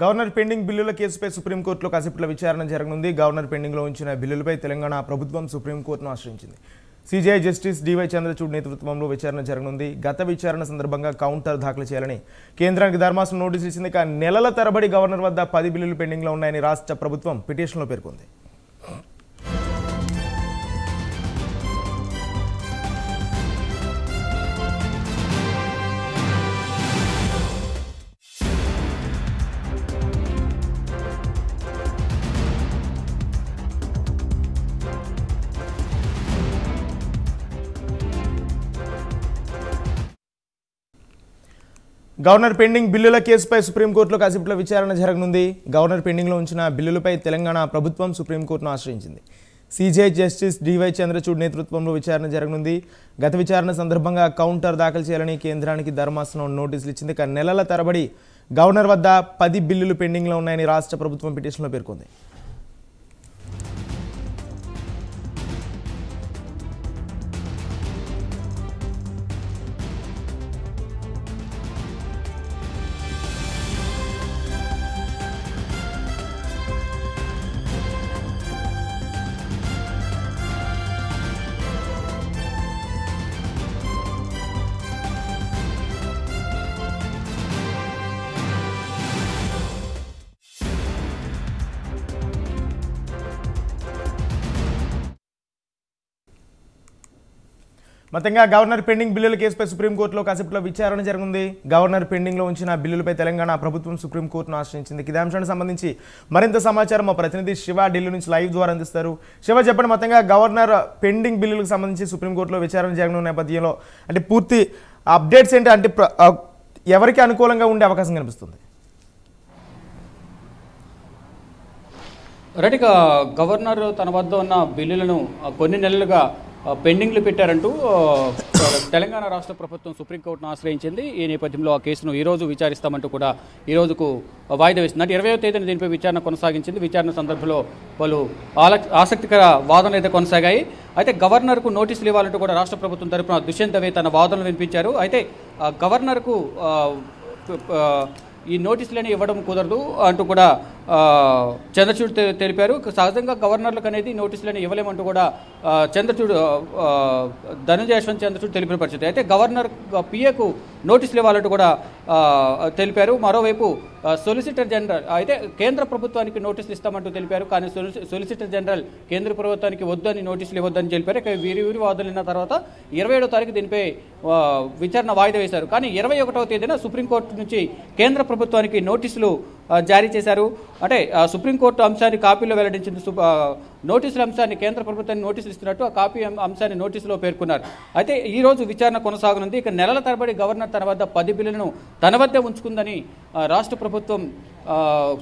Governor pending బిల్లుల కేసుపై సుప్రీంకోర్టులో కాసేపట్ల విచారణ జరగనుంది. గవర్నర్ పెండింగ్లో ఉంచిన బిల్లులపై తెలంగాణ ప్రభుత్వం సుప్రీంకోర్టును ఆశ్రయించింది. సీజీఐ జస్టిస్ డివై చంద్రచూడ్ నేతృత్వంలో విచారణ జరగనుంది. గత విచారణ సందర్భంగా కౌంటర్ దాఖలు చేయాలని కేంద్రానికి ధర్మాసనం నోటీసులు ఇచ్చింది. కానీ నెలల తరబడి గవర్నర్ వద్ద పది బిల్లులు పెండింగ్లో ఉన్నాయని రాష్ట్ర ప్రభుత్వం పిటిషన్లో పేర్కొంది. గవర్నర్ పెండింగ్ బిల్లుల కేసుపై సుప్రీంకోర్టులో కాసేపట్లో విచారణ జరగనుంది. గవర్నర్ పెండింగ్లో ఉంచిన బిల్లులపై తెలంగాణ ప్రభుత్వం సుప్రీంకోర్టును ఆశ్రయించింది. సీజే జస్టిస్ డివై చంద్రచూడ్ నేతృత్వంలో విచారణ జరగనుంది. గత విచారణ సందర్భంగా కౌంటర్ దాఖలు చేయాలని కేంద్రానికి ధర్మాసనం నోటీసులు ఇచ్చింది. కానీ నెలల తరబడి గవర్నర్ వద్ద పది బిల్లులు పెండింగ్లో ఉన్నాయని రాష్ట్ర ప్రభుత్వం పిటిషన్లో పేర్కొంది. మొత్తంగా గవర్నర్ పెండింగ్ బిల్లుల కేసుపై సుప్రీంకోర్టులో కాసేపట్లో విచారణ జరగనుంది. గవర్నర్ పెండింగ్లో ఉంచిన బిల్లులపై తెలంగాణ ప్రభుత్వం సుప్రీంకోర్టును ఆశ్రయించింది. ఇదే అంశానికి సంబంధించి మరింత సమాచారం మా ప్రతినిధి శివ ఢిల్లీ నుంచి లైవ్ ద్వారా అందిస్తారు. శివ చెప్పండి మొత్తంగా గవర్నర్ పెండింగ్ బిల్లులకు సంబంధించి సుప్రీంకోర్టులో విచారణ జరగనున్న నేపథ్యంలో అంటే పూర్తి అప్డేట్స్ ఏంటి? అంటే ఎవరికి అనుకూలంగా ఉండే అవకాశం కనిపిస్తుంది? రెడీగా గవర్నర్ తన వద్ద ఉన్న బిల్లులను కొన్ని నెలలుగా పెండింగ్లు పెట్టారంటూ తెలంగాణ రాష్ట్ర ప్రభుత్వం సుప్రీంకోర్టును ఆశ్రయించింది. ఈ నేపథ్యంలో ఆ కేసును ఈరోజు విచారిస్తామంటూ కూడా ఈ రోజుకు వాయిదా వేసింది. అంటే ఇరవయో తేదీన దీనిపై విచారణ కొనసాగించింది. విచారణ సందర్భంలో పలు ఆసక్తికర వాదనలు అయితే కొనసాగాయి. అయితే గవర్నర్కు నోటీసులు ఇవ్వాలంటూ కూడా రాష్ట్ర ప్రభుత్వం తరపున దుష్యంత్ దవే తన వాదనలు వినిపించారు. అయితే గవర్నర్కు ఈ నోటీసులని ఇవ్వడం కుదరదు అంటూ కూడా చంద్రచూడ్ తెలిపారు. సహజంగా గవర్నర్లకు అనేది నోటీసులను ఇవ్వలేమంటూ కూడా చంద్రచూడ్ ఆ, చంద్రచూడ్ తెలిపిన పరిస్థితి. అయితే గవర్నర్ పిఏకు నోటీసులు ఇవ్వాలంటూ కూడా తెలిపారు. మరోవైపు సొలిసిటర్ జనరల్ అయితే కేంద్ర ప్రభుత్వానికి నోటీసులు ఇస్తామంటూ తెలిపారు. కానీ సొలిసిటర్ జనరల్ కేంద్ర ప్రభుత్వానికి వద్దని నోటీసులు ఇవ్వద్దని తెలిపారు. ఇక వీరి వీరి వాదనలిన తర్వాత ఇరవై ఏడో తారీఖు దీనిపై విచారణ వాయిదా వేశారు. కానీ ఇరవై ఒకటవ తేదీన సుప్రీంకోర్టు నుంచి కేంద్ర ప్రభుత్వానికి నోటీసులు జారీ చేశారు. అంటే సుప్రీంకోర్టు అంశాన్ని కాపీలో వెల్లడించింది సు- నోటీసుల అంశాన్ని కేంద్ర ప్రభుత్వాన్ని నోటీసులు ఇస్తున్నట్టు ఆ కాపీ అంశాన్ని నోటీసులో పేర్కొన్నారు. అయితే ఈ రోజు విచారణ కొనసాగనుంది. ఇక నెలల తరబడి గవర్నర్ తన వద్ద పది బిల్లులను తన వద్దే ఉంచుకుందని రాష్ట్ర ప్రభుత్వం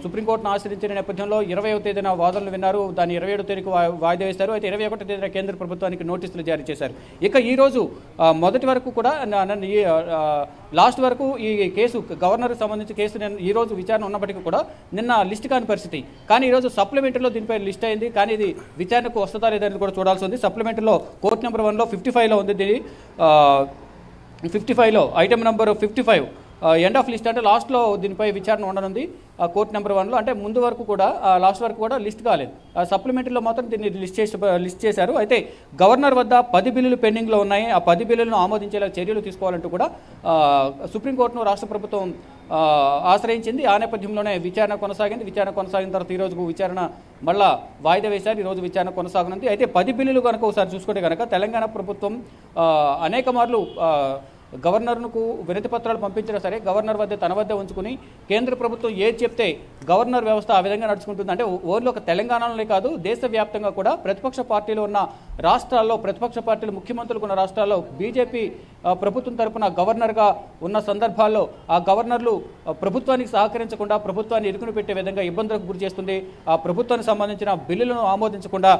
సుప్రీంకోర్టును ఆశ్రయించిన నేపథ్యంలో ఇరవై తేదీన వాదనలు విన్నారు. దాన్ని ఇరవై ఏడో తేదీకి వాయిదా వేశారు. అయితే ఇరవై ఒకటో తేదీన కేంద్ర ప్రభుత్వానికి నోటీసులు జారీ చేశారు. ఇక ఈరోజు మొదటి వరకు కూడా నన్ను ఈ, లాస్ట్ వరకు ఈ కేసు గవర్నర్కి సంబంధించి కేసు నేను ఈరోజు విచారణ ఉన్నప్పటికీ కూడా నిన్న లిస్ట్ కాని పరిస్థితి. కానీ ఈరోజు సప్లిమెంటరీలో దీనిపై లిస్ట్ అయింది. కానీ ఇది విచారణకు వస్తుందా లేదని కూడా చూడాల్సి ఉంది. సప్లిమెంటరీలో కోర్ట్ నెంబర్ వన్లో ఫిఫ్టీ ఫైవ్లో ఉంది దీని ఫిఫ్టీ ఫైవ్లో. Item number fifty five. End of list అంటే లాస్ట్లో దీనిపై విచారణ ఉండనుంది. కోర్టు కోర్ట్ నెంబర్ వన్లో అంటే ముందు వరకు కూడా లాస్ట్ వరకు కూడా లిస్ట్ కాలేదు. సప్లిమెంటరీలో మాత్రం దీన్ని లిస్ట్ చేసి లిస్ట్ చేశారు. అయితే గవర్నర్ వద్ద పది బిల్లులు పెండింగ్లో ఉన్నాయి. ఆ పది బిల్లులను ఆమోదించేలా చర్యలు తీసుకోవాలంటూ కూడా సుప్రీంకోర్టును రాష్ట్ర ప్రభుత్వం ఆశ్రయించింది. ఆ నేపథ్యంలోనే విచారణ కొనసాగింది. విచారణ కొనసాగిన తర్వాత ఈ రోజు విచారణ మళ్ళా వాయిదా వేశారు. ఈ రోజు విచారణ కొనసాగనుంది. అయితే పది బిల్లులు కనుక ఒకసారి చూసుకుంటే కనుక తెలంగాణ ప్రభుత్వం అనేక మార్లు గవర్నర్కు వినతి పత్రాలు పంపించినా సరే గవర్నర్ వద్ద తన వద్ద ఉంచుకుని కేంద్ర ప్రభుత్వం ఏది చెప్తే గవర్నర్ వ్యవస్థ ఆ విధంగా నడుచుకుంటుంది. అంటే ఓన్లీ ఒక తెలంగాణలోనే కాదు దేశవ్యాప్తంగా కూడా ప్రతిపక్ష పార్టీలు ఉన్న రాష్ట్రాల్లో ప్రతిపక్ష పార్టీలు ముఖ్యమంత్రులు ఉన్న రాష్ట్రాల్లో బీజేపీ ప్రభుత్వం తరపున గవర్నర్గా ఉన్న సందర్భాల్లో ఆ గవర్నర్లు ప్రభుత్వానికి సహకరించకుండా ప్రభుత్వాన్ని ఇరుకును పెట్టే విధంగా ఇబ్బందులకు గురి చేస్తుంది. ఆ ప్రభుత్వానికి సంబంధించిన బిల్లులను ఆమోదించకుండా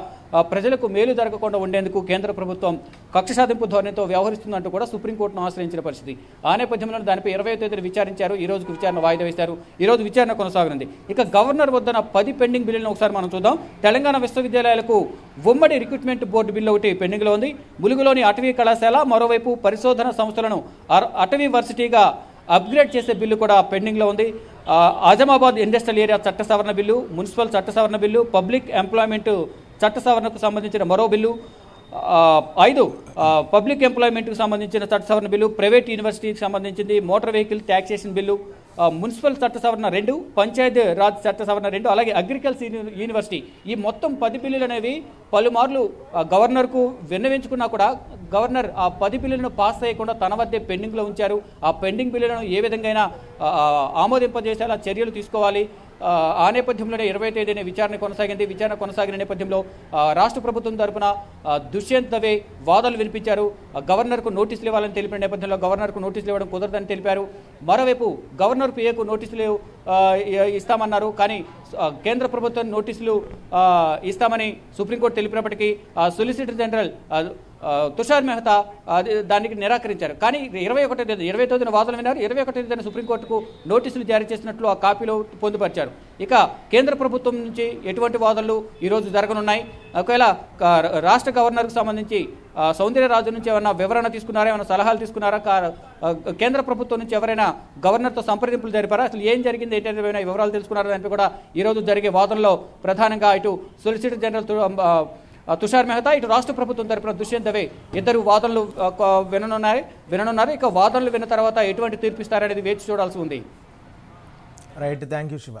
ప్రజలకు మేలు జరగకుండా ఉండేందుకు కేంద్ర ప్రభుత్వం కక్ష సాధింపు ధోరణితో వ్యవహరిస్తుందంటూ కూడా సుప్రీంకోర్టును ఆశ్రయించిన పరిస్థితి. ఆ నేపథ్యంలో దానిపై ఇరవై తేదీన విచారించారు. ఈ రోజుకు విచారణ వాయిదా వేశారు. ఈ రోజు విచారణ కొనసాగనుంది. ఇక గవర్నర్ వద్దన పది పెండింగ్ బిల్లులను ఒకసారి మనం చూద్దాం. తెలంగాణ విశ్వవిద్యాలయాలకు ఉమ్మడి రిక్రూట్మెంట్ బోర్డు బిల్లు ఒకటి పెండింగ్లో ఉంది. ములుగులోని అటవీ కళాశాల మరోవైపు పరిశోధన సంస్థలను అటవీ వర్సిటీగా అప్గ్రేడ్ చేసే బిల్లు కూడా పెండింగ్లో ఉంది. ఆజమాబాద్ ఇండస్ట్రియల్ ఏరియా చట్ట సవరణ బిల్లు మున్సిపల్ చట్ట సవరణ బిల్లు పబ్లిక్ ఎంప్లాయ్మెంట్ చట్ట సవరణకు సంబంధించిన మరో బిల్లు ఐదు పబ్లిక్ ఎంప్లాయ్మెంట్కి సంబంధించిన చట్ట సవరణ బిల్లు ప్రైవేట్ యూనివర్సిటీకి సంబంధించింది motor vehicle taxation bill municipal చట్ట సవరణ రెండు పంచాయతీ రాజ్ చట్ట సవరణ రెండు అలాగే అగ్రికల్చర్ యూనివర్సిటీ. ఈ మొత్తం పది బిల్లులు అనేవి పలుమార్లు గవర్నర్కు విన్నవించుకున్నా కూడా గవర్నర్ ఆ పది బిల్లులను పాస్ చేయకుండా తన వద్దే పెండింగ్లో ఉంచారు. ఆ పెండింగ్ బిల్లులను ఏ విధంగా ఆమోదింపజేసేలా చర్యలు తీసుకోవాలి. ఆ, నేపథ్యంలోనే ఇరవై తేదీన విచారణ కొనసాగింది. విచారణ కొనసాగిన నేపథ్యంలో రాష్ట్ర ప్రభుత్వం తరపున దుష్యంత్ దవే వాదనలు వినిపించారు. గవర్నర్కు నోటీసులు ఇవ్వాలని తెలిపిన నేపథ్యంలో గవర్నర్కు నోటీసులు ఇవ్వడం కుదరదని తెలిపారు. మరోవైపు గవర్నర్ పిఏకు నోటీసులు ఇస్తామన్నారు. కానీ కేంద్ర ప్రభుత్వం నోటీసులు ఇస్తామని సుప్రీంకోర్టు తెలిపినప్పటికీ సొలిసిటర్ జనరల్ తుషార్ మెహతా అది దానికి నిరాకరించారు. కానీ ఇరవై ఒకటో తేదీ ఇరవై తొమ్మిదిన వాదనలు విన్నారు. ఇరవై ఒకటో తేదీన సుప్రీంకోర్టుకు నోటీసులు జారీ చేసినట్లు ఆ కాపీలో పొందుపరిచారు. ఇక కేంద్ర ప్రభుత్వం నుంచి ఎటువంటి వాదనలు ఈరోజు జరగనున్నాయి? ఒకవేళ రాష్ట్ర గవర్నర్కు సంబంధించి సౌందర్యరాజు నుంచి ఏమైనా వివరణ తీసుకున్నారా? ఏమైనా సలహాలు తీసుకున్నారా? కా- కేంద్ర ప్రభుత్వం నుంచి ఎవరైనా గవర్నర్తో సంప్రదింపులు జరిపారా? అసలు ఏం జరిగింది? ఏంటంటే వివరాలు తెలుసుకున్నారా? దానిపై కూడా ఈరోజు జరిగే వాదనలో ప్రధానంగా ఇటు సొలిసిటర్ జనరల్ తు- తుషార్ మెహతా ఇటు రాష్ట్ర ప్రభుత్వం తరపున దుష్యంత్ దవే ఇద్దరు వాదనలు ఆ, విననున్నారు విననున్నారు. ఇక వాదనలు విన్న తర్వాత ఎటువంటి తీర్పు ఇస్తారనేది వేచి చూడాల్సి ఉంది. Right thank you Shiva.